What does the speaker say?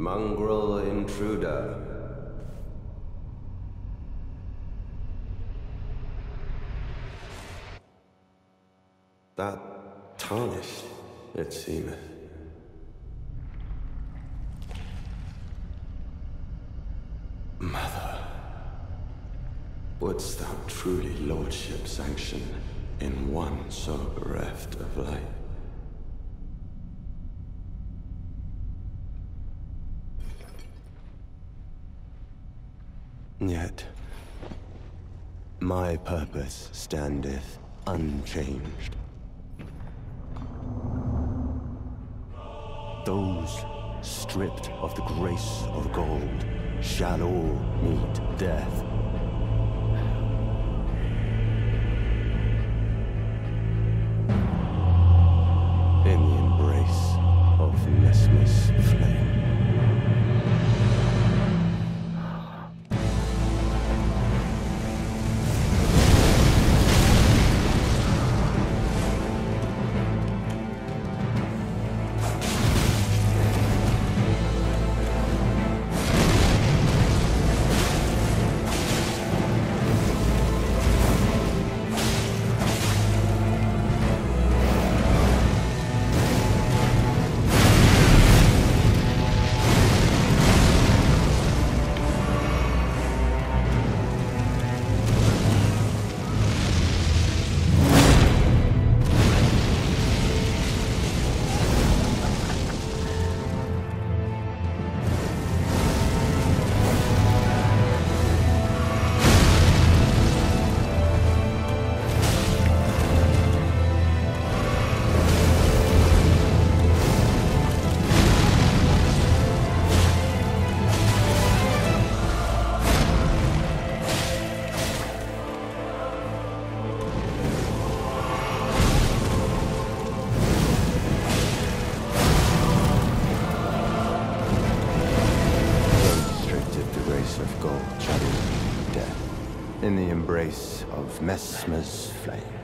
Mongrel intruder. That tarnished, it seemeth. Mother, wouldst thou truly lordship sanction in one so bereft of light? Yet, my purpose standeth unchanged. Those stripped of the grace of gold shall all meet death. Death in the embrace of Messmer's flame.